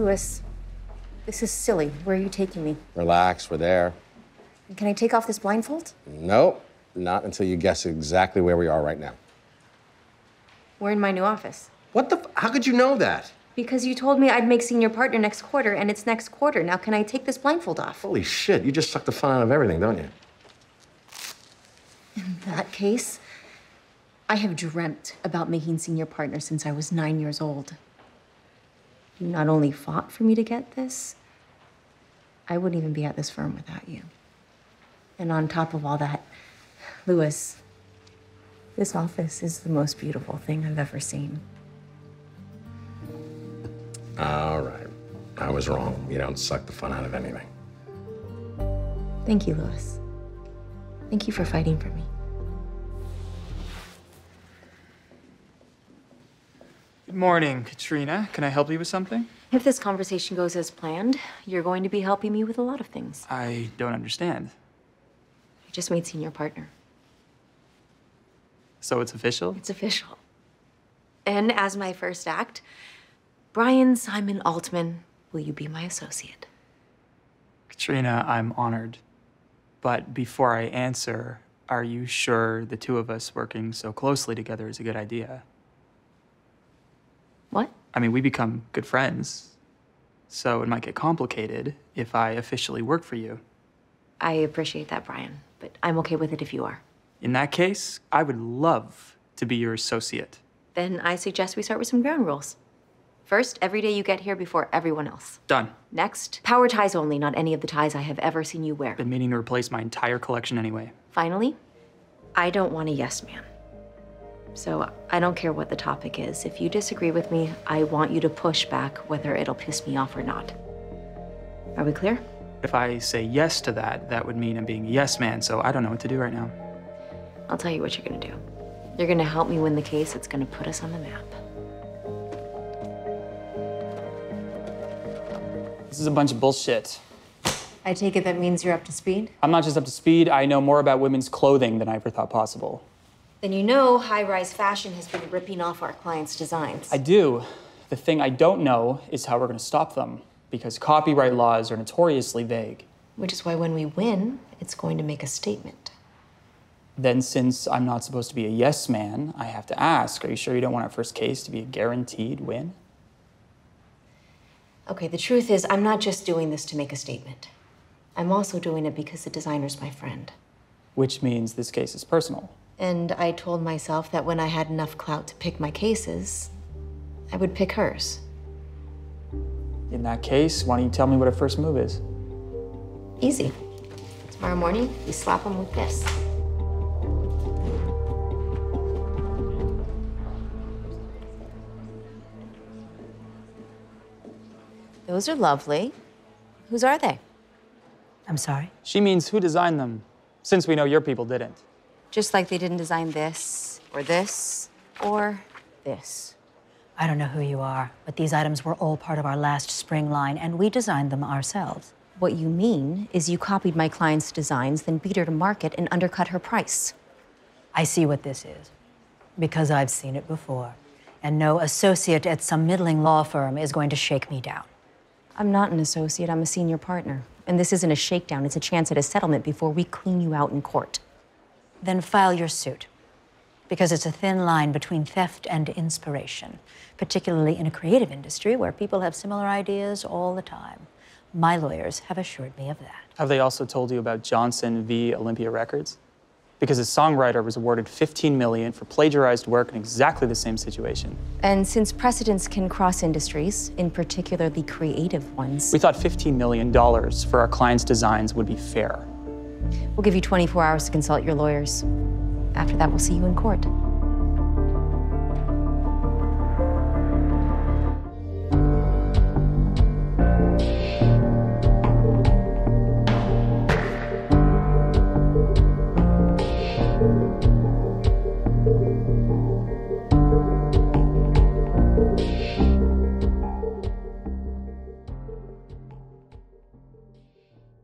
Louis, this is silly. Where are you taking me? Relax, we're there. Can I take off this blindfold? No, not until you guess exactly where we are right now. We're in my new office. What the? F- how could you know that? Because you told me I'd make senior partner next quarter, and it's next quarter. Now, can I take this blindfold off? Holy shit, you just suck the fun out of everything, don't you? In that case, I have dreamt about making senior partner since I was nine years old. You not only fought for me to get this, I wouldn't even be at this firm without you. And on top of all that, Louis, this office is the most beautiful thing I've ever seen. All right. I was wrong. You don't suck the fun out of anything. Thank you, Louis. Thank you for fighting for me. Good morning, Katrina. Can I help you with something? If this conversation goes as planned, you're going to be helping me with a lot of things. I don't understand. I just made senior partner. So it's official? It's official. And as my first act, Brian Simon Altman, will you be my associate? Katrina, I'm honored. But before I answer, are you sure the two of us working so closely together is a good idea? What? I mean, we become good friends. So it might get complicated if I officially work for you. I appreciate that, Brian, but I'm okay with it if you are. In that case, I would love to be your associate. Then I suggest we start with some ground rules. First, every day you get here before everyone else. Done. Next, power ties only, not any of the ties I have ever seen you wear. Been meaning to replace my entire collection anyway. Finally, I don't want a yes man. So I don't care what the topic is. If you disagree with me, I want you to push back whether it'll piss me off or not. Are we clear? If I say yes to that, that would mean I'm being a yes man, so I don't know what to do right now. I'll tell you what you're gonna do. You're gonna help me win the case It's gonna put us on the map. This is a bunch of bullshit. I take it that means you're up to speed? I'm not just up to speed, I know more about women's clothing than I ever thought possible. Then you know high rise fashion has been ripping off our clients' designs. I do. The thing I don't know is how we're going to stop them, because copyright laws are notoriously vague. Which is why when we win, it's going to make a statement. Then, since I'm not supposed to be a yes man, I have to ask are you sure you don't want our first case to be a guaranteed win? Okay, the truth is, I'm not just doing this to make a statement. I'm also doing it because the designer's my friend. Which means this case is personal. And I told myself that when I had enough clout to pick my cases, I would pick hers. In that case, why don't you tell me what her first move is? Easy. Tomorrow morning, you slap them with this. Those are lovely. Whose are they? I'm sorry? She means who designed them, since we know your people didn't. Just like they didn't design this, or this, or this. I don't know who you are, but these items were all part of our last spring line, and we designed them ourselves. What you mean is you copied my client's designs, then beat her to market and undercut her price. I see what this is, because I've seen it before. And no associate at some middling law firm is going to shake me down. I'm not an associate, I'm a senior partner. And this isn't a shakedown, it's a chance at a settlement before we clean you out in court. Then file your suit, because it's a thin line between theft and inspiration, particularly in a creative industry where people have similar ideas all the time. My lawyers have assured me of that. Have they also told you about Johnson v. Olympia Records? Because a songwriter was awarded 15 million for plagiarized work in exactly the same situation. And since precedents can cross industries, in particular the creative ones, We thought 15 million dollars for our clients' designs would be fair. We'll give you 24 hours to consult your lawyers. After that, we'll see you in court.